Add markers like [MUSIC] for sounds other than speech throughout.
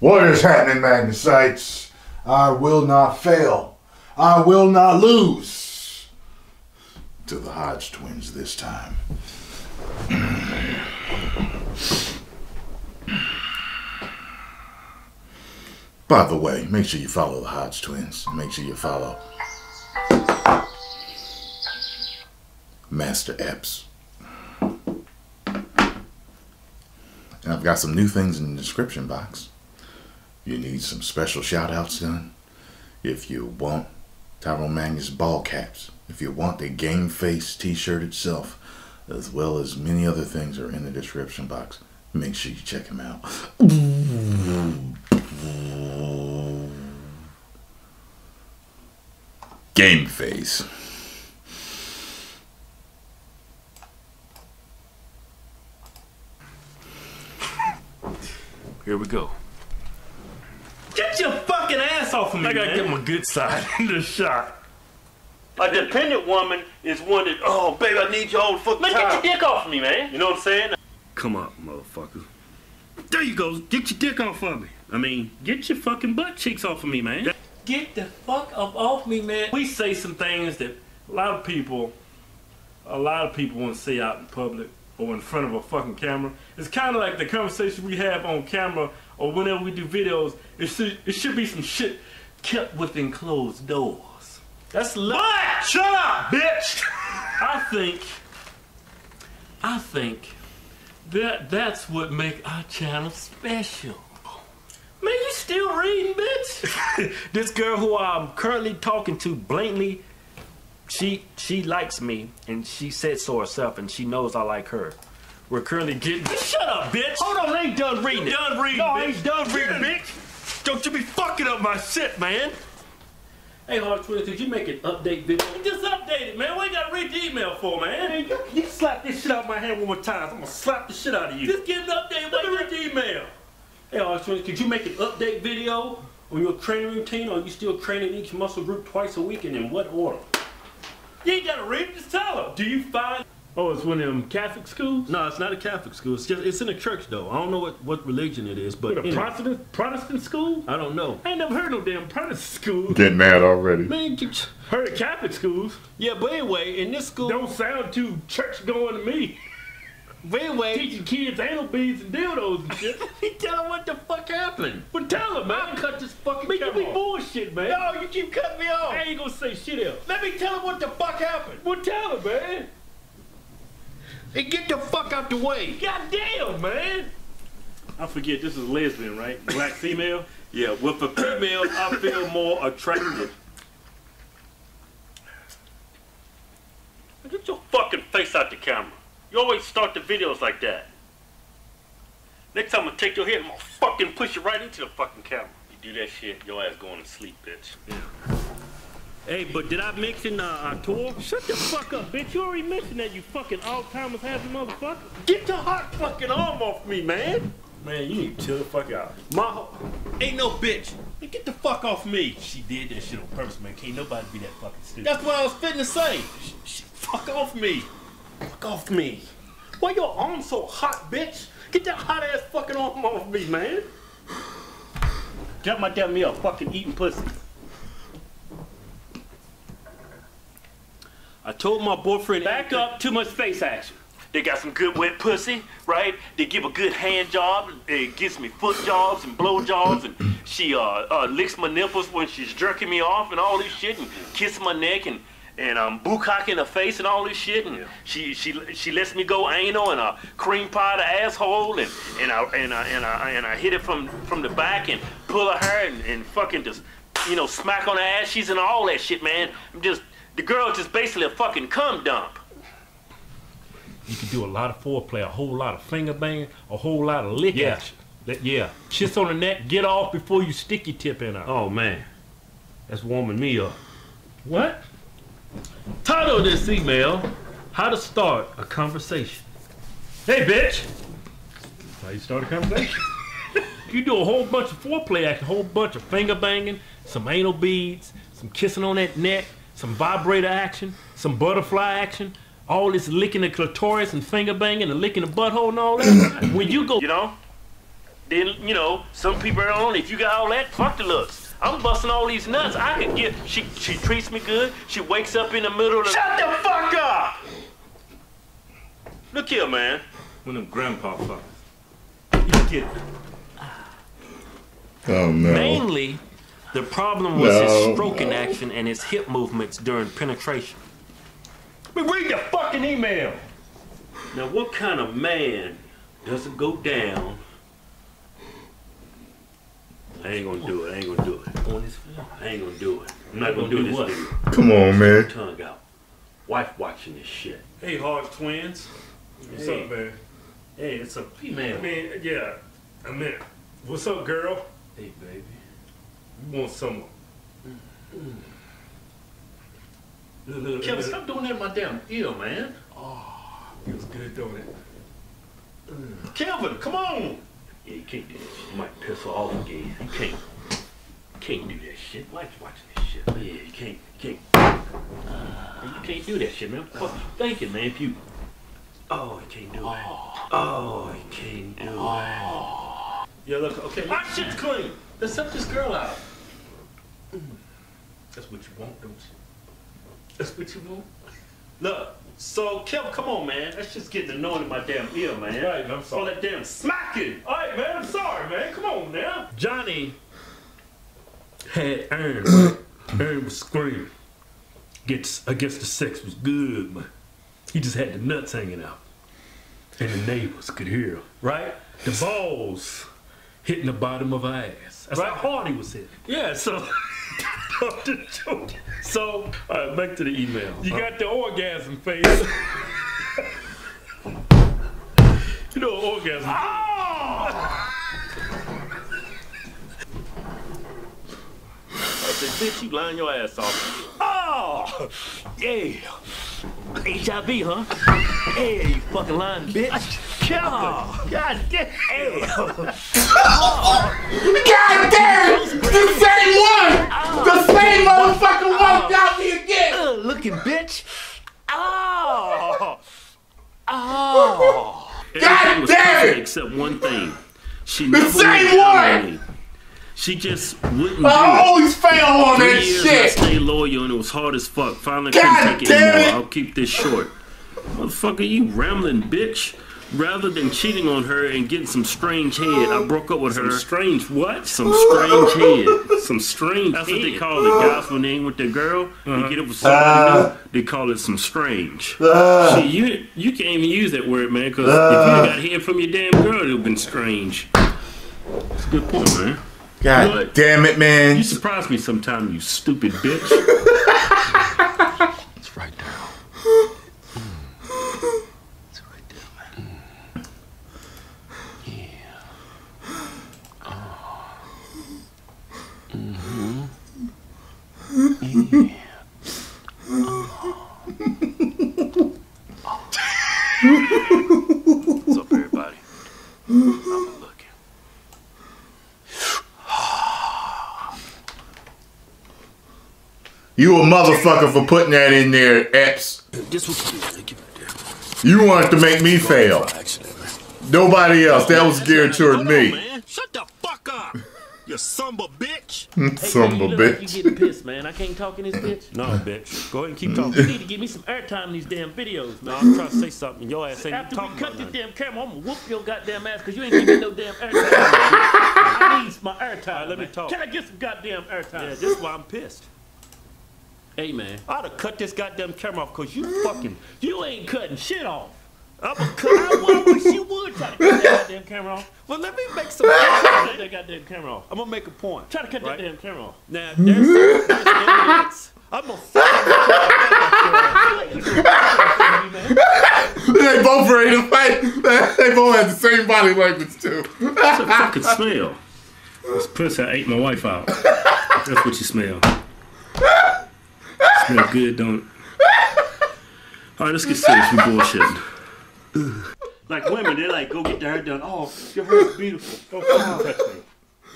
What is happening, Magnacites? I will not fail. I will not lose. To the Hodge twins this time. By the way, make sure you follow the Hodge twins. Make sure you follow Master Epps. And I've got some new things in the description box. You need some special shout outs done. If you want Tyrone Magnus ball caps. If you want the game face t shirt itself, as well as many other things are in the description box. Make sure you check them out. Game face. Here we go. Get your fucking ass off of me, man. I gotta man. get my good side [LAUGHS] in the shot. A dependent woman is one that, oh, baby, I need you all the fucking Man, time. get your dick off of me, man. You know what I'm saying? Come on, motherfucker. There you go. Get your dick off of me. I mean, get your fucking butt cheeks off of me, man. Get the fuck up off me, man. We say some things that a lot of people, a lot of people want to say out in public or in front of a fucking camera. It's kind of like the conversation we have on camera or whenever we do videos. It should, it should be some shit kept within closed doors. That's love. Shut up, bitch! [LAUGHS] I think, I think that that's what make our channel special. Man, you still reading, bitch? [LAUGHS] this girl who I'm currently talking to blatantly, she she likes me and she said so herself and she knows I like her. We're currently getting. Shut up, bitch! Hold on, I ain't done reading. it. done reading, No, I bitch. ain't done reading, bitch. Don't you be fucking up my shit, man. Hey, Hodge twins, did you make an update video? Just update it, man. What you gotta read the email for, man? You, you slap this shit out of my hand one more time. I'm gonna slap the shit out of you. Just give an update. Let me read the email. Hey, Hodge twins, could you make an update video on your training routine, or are you still training each muscle group twice a week, and in what order? You ain't gotta read it. Just tell her. Do you find? Oh, it's one of them Catholic schools. No, it's not a Catholic school. It's just it's in a church though. I don't know what, what religion it is, but What, a anyway, Protestant Protestant school? I don't know. I ain't never heard no damn Protestant school. Getting mad already. Man, you- Heard of Catholic schools. yeah, but anyway, in this school, Don't sound too church going to me. [LAUGHS] but anyway, Teaching kids anal beads and dildos and shit. [LAUGHS] he tell him what the fuck happened. But tell them, I man. cut this fucking Man, you camera be bullshit, man. No, you keep cutting me off. I ain't gonna say shit else. Let me tell him what the fuck happened. Well, tell them, man. And get the fuck out the way. God damn, man. I forget, this is lesbian, right? Black [LAUGHS] female? Yeah, with a female, I feel more attractive. Get your fucking face out the camera. You always start the videos like that. Next time I'm gonna take your head, I'm gonna fucking push it right into the fucking camera. You do that shit, your ass going to sleep, bitch. Yeah. Hey, but did I mention uh, our tour? Shut the fuck up, bitch. You already mentioned that, you fucking Alzheimer's having motherfucker. Get your hot fucking arm off me, man. Man, you need to chill the fuck out. My ain't no bitch. Hey, Get the fuck off me. She did that shit on purpose, man. Can't nobody be that fucking stupid. That's what I was fitting to say. Sh- fuck off me. Off me. Why your arm so hot, bitch? Get that hot ass fucking arm off me, man. Got my damn meal fucking eating pussy. I told my boyfriend back up too much face action. They got some good wet pussy, right? They give a good hand job. It gives me foot jobs and blow jobs, and she uh, uh, licks my nipples when she's jerking me off and all this shit, and kiss my neck and and um, bukkake in her face and all this shit, and she she she lets me go anal and a cream pie the asshole, and and I and I and I and I hit it from from the back and pull her hair and, and fucking just you know smack on her ass She's in all that shit, man. I'm just the girl just basically a fucking cum dump. You can do a lot of foreplay, a whole lot of finger banging, a whole lot of lick Yeah. action. That- yeah. Kiss on the neck, get off before you stick your tip in her. Oh man. That's warming me up. What? Title of this email, How to Start a Conversation. Hey, bitch! How you start a conversation? [LAUGHS] you do a whole bunch of foreplay action, a whole bunch of finger banging, some anal beads, some kissing on that neck, some vibrator action, some butterfly action, all this licking the clitoris and finger banging and licking the butthole and all that. when you go, You know? Then, you know, some people are on, if you got all that, fuck the looks. I'm busting all these nuts. I could get, she, she treats me good. She wakes up in the middle of the. Shut the fuck up! Look here, man. One of them grandpa fuckers. You get it. Oh no. mainly, the problem was No. his stroking action and his hip movements during penetration. But read the fucking email. Now, what kind of man doesn't go down? I ain't gonna do it. I ain't gonna do it. On his I ain't gonna do it. I'm not gonna do do this what? video. Come on, man. Tongue out. Wife watching this shit. Hey, Hodge twins. What's Hey. up, man? Hey, it's a female. I mean, yeah. I mean, what's up, girl? Hey, baby. You want someone? Look, mm-hmm. look, Kevin, stop doing that in my damn ear, man. Oh, Feels good doing it. Mm. Kevin, come on. Yeah, you can't do that shit. You might piss her off again. You can't. Can't do that shit. Wife's watching this shit. Yeah, you can't. You can't. Uh, you can't do that shit, man. What you thinking, man? If you. Oh, you can't do it. Oh, oh you can't do it. Oh. Yeah, look, okay. My shit's clean. Let's help this girl out. Mm. That's what you want, don't you? That's what you want. Look, so Kevin, come on, man. That's just getting annoying in my damn ear, man. Right, I'm sorry. All sorry. that damn smacking. All right, man, I'm sorry, man. Come on now. Johnny had Ern. right? Ern was screaming. Gets, I guess the sex was good, but he just had the nuts hanging out. And the neighbors could hear, right? The balls hitting the bottom of her ass. That's how hard he was hitting. Yeah, so. [LAUGHS] so, all right, back to the email. You got the orgasm face. [LAUGHS] you know orgasm. I said, bitch, you lying your ass off. Oh, yeah. HIV, huh? Yeah, you fucking lying bitch. Kevin, God damn. Hey. God damn! The same one! The same motherfucker one got me again! Ugh, looking bitch. Oh. Oh. God damn it! Except one thing. She The never same went down one! On me. She just wouldn't do I it. always fail on Three that years I shit! stayed loyal and it was hard as fuck. Finally God couldn't take it anymore. it. I'll keep this short. Motherfucker, you rambling bitch. Rather than cheating on her and getting some strange head, I broke up with her. Strange what? Some strange head. [LAUGHS] Some strange That's what they call it. Guys, when they ain't with their girl, Uh-huh. they get it with somebody Uh. new, they call it some strange. See, you you can't even use that word, man, because if you got head from your damn girl, it would have been strange. That's a good point, man. God damn it, man. You surprise me sometimes, you stupid bitch. [LAUGHS] It's right there. It's right there, man. Yeah. Oh. Mm-hmm. Yeah. What's up, everybody? I'm looking. You a motherfucker for putting that in there, Epps. This was Thank you right there. You wanted to make me fail. By accident, man. Nobody else. That was geared toward me. man. Shut the fuck up. [LAUGHS] You son of a bitch. Son of a you look like you bitch. getting pissed, [LAUGHS] man. I can't talk in this bitch. no, bitch. Go ahead and keep [LAUGHS] talking. You need to give me some airtime in these damn videos, man. I'm trying to say something. Your ass ain't After we talking cut about this damn camera, I'm gonna whoop your goddamn ass because you ain't giving me no damn airtime. I need my airtime. let me talk. Can I get some goddamn airtime? Yeah, this is why I'm pissed. Hey, man. I'd have cut this goddamn camera off because you fucking. You ain't cutting shit off. I'm gonna cut I would- wish you would try to cut that goddamn camera off. Well, let me make some. Cut that goddamn camera off. I'm gonna make a point. Try to cut Right. that damn camera off. Now, there's, there's evidence. I'm gonna fucking They both ready to fight. They both have the same body language too. That's a fucking smell. This pussy ate my wife out. That's what you smell. Smell good, don't? All right, let's get serious. We bullshitting. Like women, they're like, go get their hair done. Oh, your hair's beautiful. Don't fucking touch me.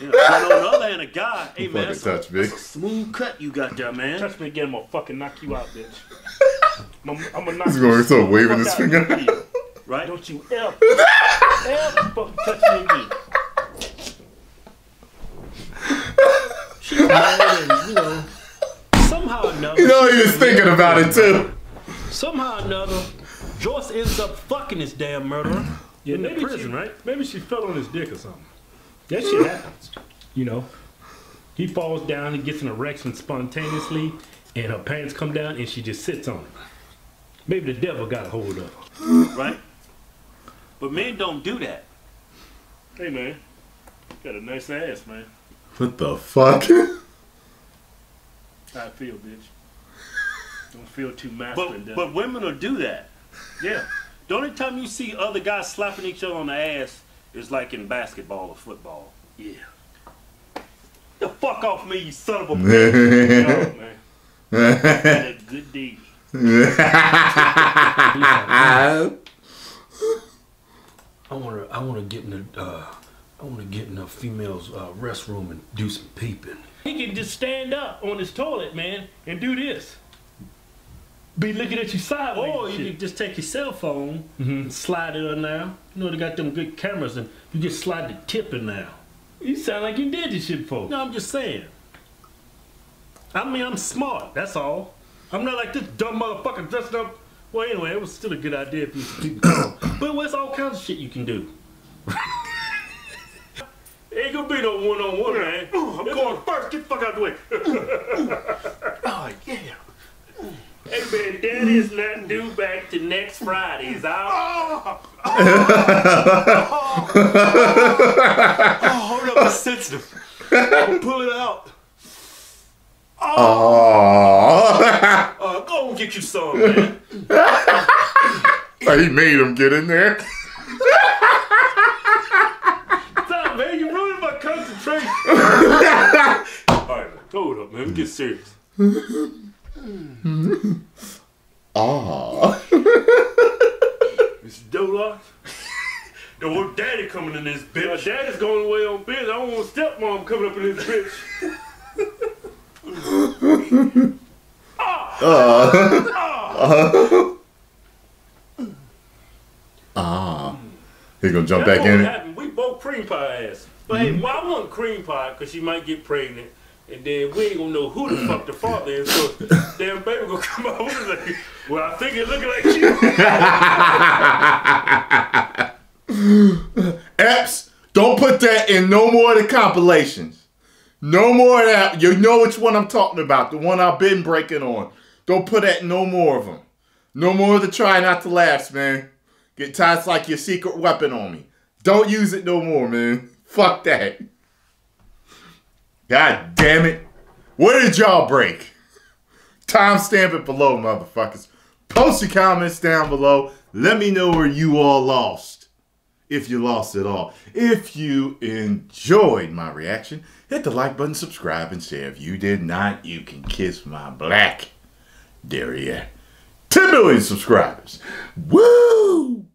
Yeah, but on the other hand, a guy, hey man, Fucking that's a, touch, big. that's a smooth cut you got there, man. Touch me again, I'm gonna fucking knock you out, bitch. I'm, I'm gonna knock He's you going to start the waving fuck his finger. of here. Right? Don't you ever, ever fucking touch me again. She's mad and, you know, somehow or another. You know, he was thinking about it too. Somehow or another, Joyce ends up fucking this damn murderer. Yeah, In the maybe prison, she, right? Maybe she fell on his dick or something. That shit happens. You know, he falls down, he gets an erection spontaneously, and her pants come down, and she just sits on him. Maybe the devil got a hold of her. [LAUGHS] right? But men don't do that. Hey man, got a nice ass, man. What the fuck? [LAUGHS] How I feel, bitch. Don't feel too masculine. but women will do that. yeah, The only time you see other guys slapping each other on the ass is like in basketball or football. yeah. The fuck off me, you son of a [LAUGHS] bitch. Oh man, had a good deed. I wanna, I wanna get in the, uh, I wanna get in a female's uh, restroom and do some peeping. He can just stand up on his toilet, man, and do this. Be looking at you sideways. Or you can just take your cell phone Mm-hmm. and slide it in there. You know they got them good cameras and you just slide the tip in there. You sound like you did this shit before. No, I'm just saying. I mean, I'm smart. That's all. I'm not like this dumb motherfucker dressed up. Well, anyway, it was still a good idea if you know. [COUGHS] But there's all kinds of shit you can do. Ain't gonna be no one on one, man. I'm going first. Get the fuck out of the way. oh yeah. Hey man, Daddy's not due back to next Friday. Is out. Oh, hold up, it's sensitive. I'll pull it out. Oh, Uh, go and get you some, [LAUGHS] man. he made him get in there. [LAUGHS] Stop, man. You ruined concentration. [LAUGHS] All right, man. hold up, man. Get serious. Ah. Mr. Dolox. [LAUGHS] The whole daddy coming in this bitch. My daddy's going away on business. I don't want stepmom coming up in this bitch. ah. Ah. Ah. He's gonna jump That's back in. it. happened. We both cream pie ass. But hey, mm-hmm. well, I want cream pie because she might get pregnant. And then we ain't gonna know who the fuck the father is. So [COUGHS] damn baby gonna come out with like, well, I think it looking like you. [LAUGHS] Epps, don't put that in no more of the compilations. No more of that. You know which one I'm talking about. The one I've been breaking on. Don't put that in no more of them. No more of the try not to laugh, man. Get tied like your secret weapon on me. Don't use it no more, man. Fuck that. God damn it. Where did y'all break? Timestamp it below, motherfuckers. Post your comments down below. Let me know where you all lost if you lost it all. If you enjoyed my reaction, hit the like button, subscribe, and share. If you did not, you can kiss my black derriere. 10 million subscribers. Woo!